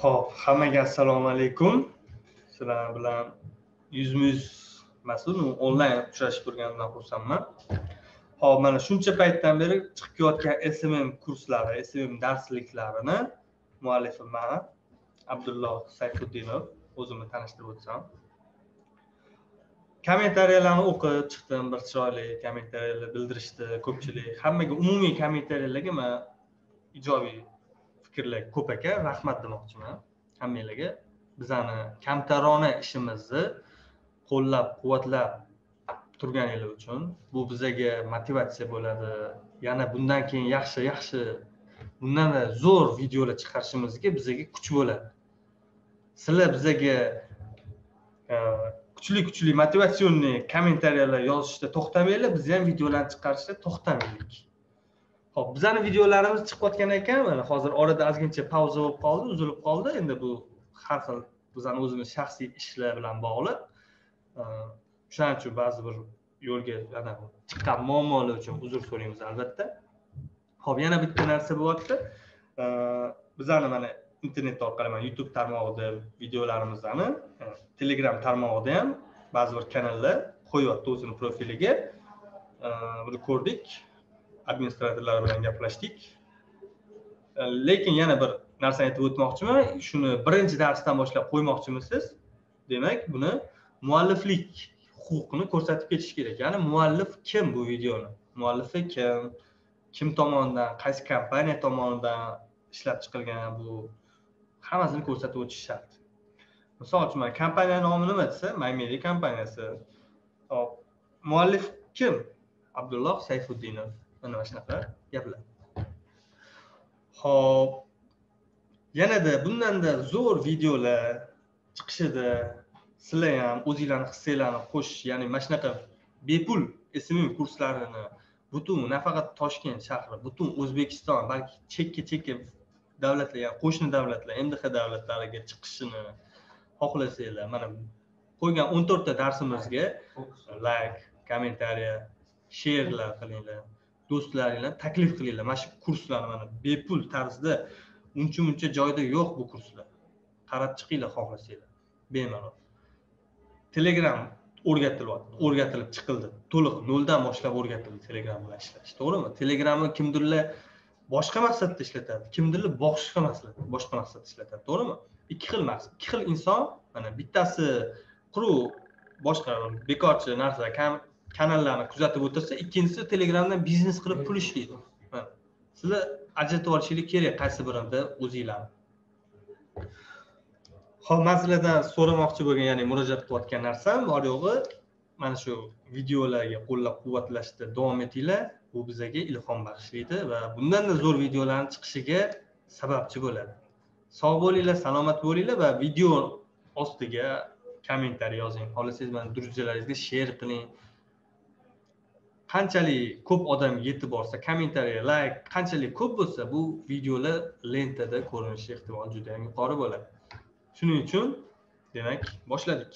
Xo'p, hammaga assalomu alaykum. Sizlar bilan yuzma-yuz emas, onlayn uchrashib turganimdan xursandman. Hop, mana shuncha paytdan beri chiqib kelayotgan SMM kurslari, SMM darsliklarini muallifi man, Abdulloh Sayfuddinov, o'zimni tanishtirib o'tsam. Kommentariyalarni o'qib chiqdim, bir chiroyli kommentariyalar bildirishdi ko'pchilik. Hammaga umumiy kommentariyalarga men ijobiy fikrlar ko'p ekan rahmat demoqchiman hammanglarga. Bizani kamtarona ishimizni qo'llab quvvatlab turganinglar uchun. Bu bizaga motivatsiya bo'ladi. Yana bundan keyin yaxshi yaxshi bundan zo'r videolar chiqarishimizga bizaga kuch bo'ladi. Sizlar bizaga e, kuchli kuchli motivatsionniy kommentariyalar yozishda to'xtamanglar. Biz ham videolarni chiqarishda to'xtamaylik ho'p bizani videolarimiz chiqayotgan ekan, mana hozir orada ozgincha pauza bo'lib qoldi, uzilib qoldi. Endi bu har xil bizani o'zimiz shaxsiy ishlar bilan bog'liq. Shuning uchun ba'zi bir yo'lga yana chiqqan muammolar uchun uzr so'raymiz albatta. Xo'p, yana bitta narsa bo'lyapti. Bizani mana internet orqali mana YouTube tarmog'ida videolarimizni e, Telegram tarmog'ida ham ba'zi bir kanallar qo'yyapti o'zini profiliga. Buni ko'rdik. Administratorlar bilan gaplashdik. E, lekin yana bir narsani aytib o'tmoqchiman. Shuni birinchi darsdan boshlab qo'ymoqchimisiz? Demak buni mualliflik huquqini ko'rsatib ketish kerak. Ya'ni muallif kim bu videoni? Muallifi kim? Kim tomonidan qaysi kompaniya tomonidan ishlab chiqilgan bu hammasini ko'rsatib o'tish shart. Misol uchun mana kompaniya nomi nima desa maymedia kompaniyasi. Hop muallif kim? Abdulloh sayfuddinov. Mana mana shunaqa gaplar. Ho'p. Yanada bundanda zo'r videolar chiqishida sizlar ham o'zinglarni hissanglarni qo'shish ya'ni mana shunaqa bepul smm kurslarini butun nafaqat toshkent shahri butun o'zbekiston balki chekka chekka davlatlar ya'ni qo'shni davlatlar mdh davlatlariga chiqishini xohlasanglar mana qo'ygan o'n to'rtta darsimizga layk kommentariya sherlar qilinglar do'stlaringlar taklif qilinglar. Mana shu kurslarni mana bepul tarzda uncha muncha joyda yo'q bu kurslar. Qarab chiqinglar xohlasanglar. Bemalol. Telegram o'rgatilyapti o'rgatilib chiqildi. To'liq noldan boshlab o'rgatildi telegram bilan ishlash. To'g'rimi? Telegramni kimdirlar boshqa maqsadda ishlatadi kimdirlar boshqa maqsad boshqa maqsadda ishlatadi. To'g'rimi? Ikki xil maqsad. Ikki xil inson mana bittasi quruq boshqa bekorchi narsa kanallarni kuzatib o'tirsa ikkinchisi telegramdan biznes qilib pul ishlaydi. Sizlar ajratib olishinglar kerak qaysi birida o'zinglarni. Ho'p man sizlardan so'ramoqchi bo'lgan ya'ni murojaat qilayotgan narsam bor yo'g'i mana shu videolarga qo'llab quvvatlashda davom etinglar. Bu bizaga ilhom bag'ishlaydi va bundanda zo'r videolarni chiqishiga sababchi bo'ladi. Sog' bo'linglar salomat bo'linglar va video ostiga kommentariy yozing. Xohlasangiz mana друзьялаringizga sher qiling qanchalik ko'p odam yetib borsa kommentariya layk qanchalik ko'p bo'lsa bu videolar lentada ko'rinishi ehtimoli juda yam yuqori bo'ladi. Shuning uchun demak boshladik.